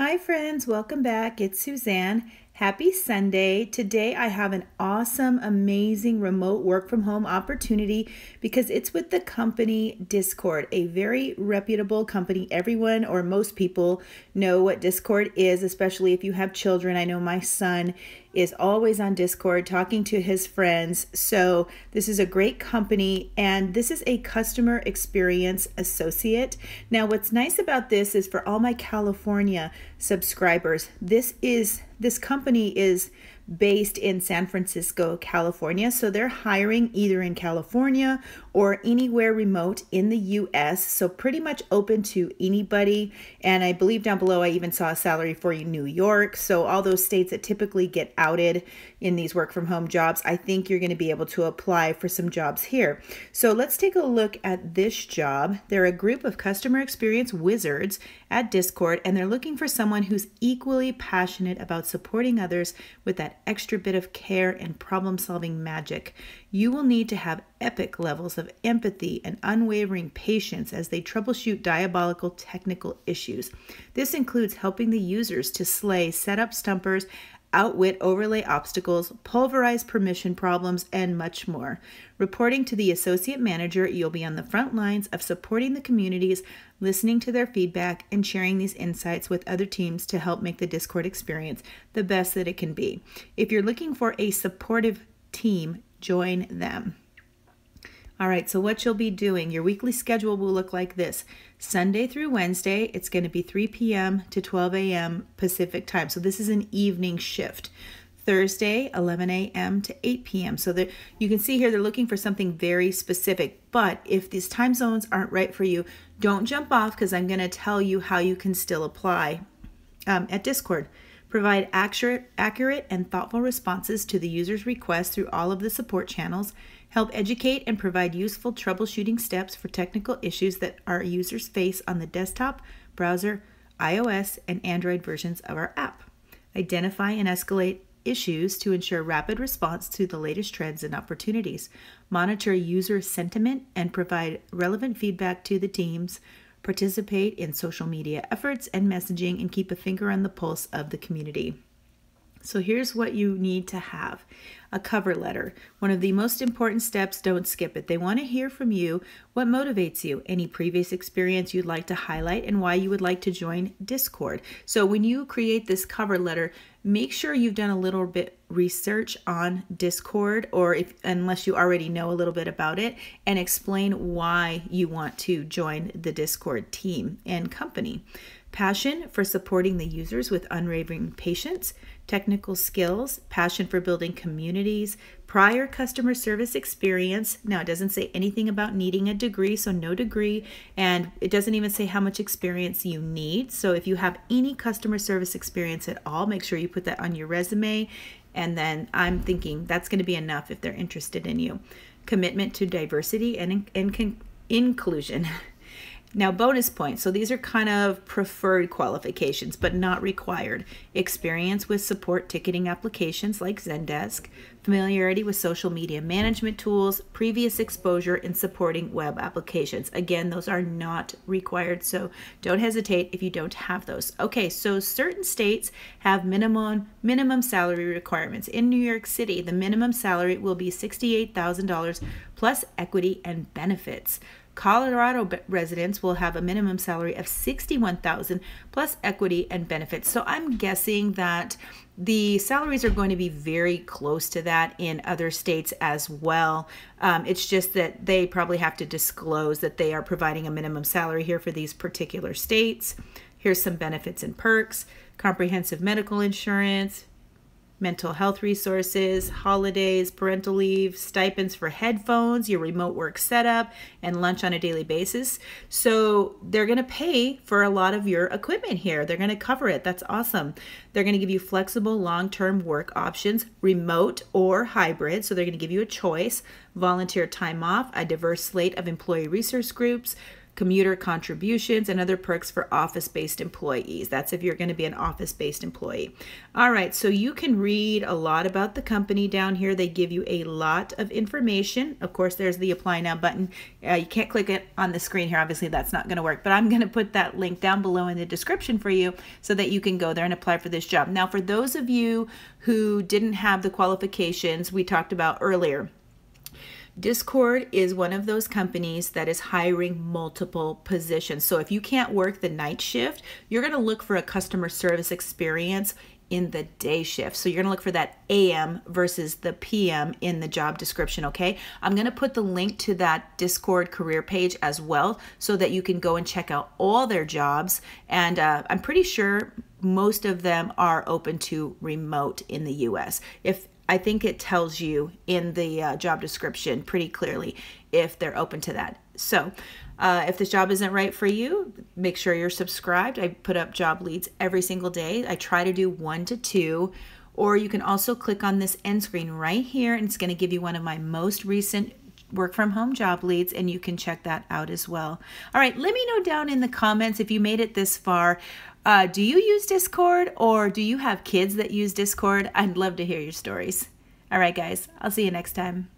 Hi, friends. Welcome back. It's Suzanne. Happy Sunday. Today I have an awesome, amazing remote work from home opportunity because it's with the company Discord, a very reputable company. Everyone or most people know what Discord is, especially if you have children. I know my son is always on Discord talking to his friends. So, this is a great company and this is a customer experience associate. Now, what's nice about this is for all my California subscribers, this is this company is based in San Francisco, California. So they're hiring either in California or anywhere remote in the US. So pretty much open to anybody. And I believe down below I even saw a salary for New York. So all those states that typically get outed in these work from home jobs, I think you're going to be able to apply for some jobs here. So let's take a look at this job. They're a group of customer experience wizards at Discord and they're looking for someone who's equally passionate about supporting others with that extra bit of care and problem solving magic. You will need to have epic levels of empathy and unwavering patience as they troubleshoot diabolical technical issues. This includes helping the users to slay setup stumpers, outwit overlay obstacles, pulverize permission problems, and much more. Reporting to the associate manager, you'll be on the front lines of supporting the communities, listening to their feedback, and sharing these insights with other teams to help make the Discord experience the best that it can be. If you're looking for a supportive team, join them. All right, so what you'll be doing, your weekly schedule will look like this Sunday through Wednesday, it's going to be 3 p.m. to 12 a.m. Pacific time. So this is an evening shift. Thursday, 11 a.m. to 8 p.m. So that you can see here they're looking for something very specific. But if these time zones aren't right for you, don't jump off because I'm going to tell you how you can still apply um, at Discord. Provide accurate, accurate and thoughtful responses to the user's requests through all of the support channels. Help educate and provide useful troubleshooting steps for technical issues that our users face on the desktop, browser, iOS, and Android versions of our app. Identify and escalate issues to ensure rapid response to the latest trends and opportunities. Monitor user sentiment and provide relevant feedback to the teams participate in social media efforts and messaging, and keep a finger on the pulse of the community. So here's what you need to have a cover letter. One of the most important steps, don't skip it. They want to hear from you what motivates you, any previous experience you'd like to highlight, and why you would like to join Discord. So when you create this cover letter, make sure you've done a little bit research on Discord or if unless you already know a little bit about it and explain why you want to join the Discord team and company. Passion for supporting the users with unwavering patience, technical skills, passion for building communities, prior customer service experience. Now, it doesn't say anything about needing a degree, so no degree, and it doesn't even say how much experience you need. So, if you have any customer service experience at all, make sure you put that on your resume. And then I'm thinking that's going to be enough if they're interested in you. Commitment to diversity and, and inclusion. Now, bonus points. So these are kind of preferred qualifications, but not required. Experience with support ticketing applications like Zendesk, familiarity with social media management tools, previous exposure in supporting web applications. Again, those are not required, so don't hesitate if you don't have those. Okay, so certain states have minimum minimum salary requirements. In New York City, the minimum salary will be $68,000 plus equity and benefits. Colorado residents will have a minimum salary of 61,000 plus equity and benefits. So I'm guessing that the salaries are going to be very close to that in other states as well. Um, it's just that they probably have to disclose that they are providing a minimum salary here for these particular states. Here's some benefits and perks comprehensive medical insurance, mental health resources, holidays, parental leave, stipends for headphones, your remote work setup, and lunch on a daily basis. So they're going to pay for a lot of your equipment here. They're going to cover it. That's awesome. They're going to give you flexible long term work options, remote or hybrid. So they're going to give you a choice, volunteer time off, a diverse slate of employee resource groups, commuter contributions, and other perks for office based employees. That's if you're going to be an office based employee. All right, so you can read a lot about the company down here. They give you a lot of information. Of course, there's the apply now button. Uh, you can't click it on the screen here. Obviously, that's not going to work, but I'm going to put that link down below in the description for you so that you can go there and apply for this job. Now, for those of you who didn't have the qualifications we talked about earlier, Discord is one of those companies that is hiring multiple positions. So if you can't work the night shift, you're going to look for a customer service experience in the day shift. So you're going to look for that AM versus the PM in the job description, okay? I'm going to put the link to that Discord career page as well so that you can go and check out all their jobs. And uh, I'm pretty sure most of them are open to remote in the US. If I think it tells you in the uh, job description pretty clearly if they're open to that. So, uh, if this job isn't right for you, make sure you're subscribed. I put up job leads every single day. I try to do one to two. Or you can also click on this end screen right here, and it's going to give you one of my most recent work from home job leads, and you can check that out as well. All right, let me know down in the comments if you made it this far. Uh, do you use Discord or do you have kids that use Discord? I'd love to hear your stories. All right, guys, I'll see you next time.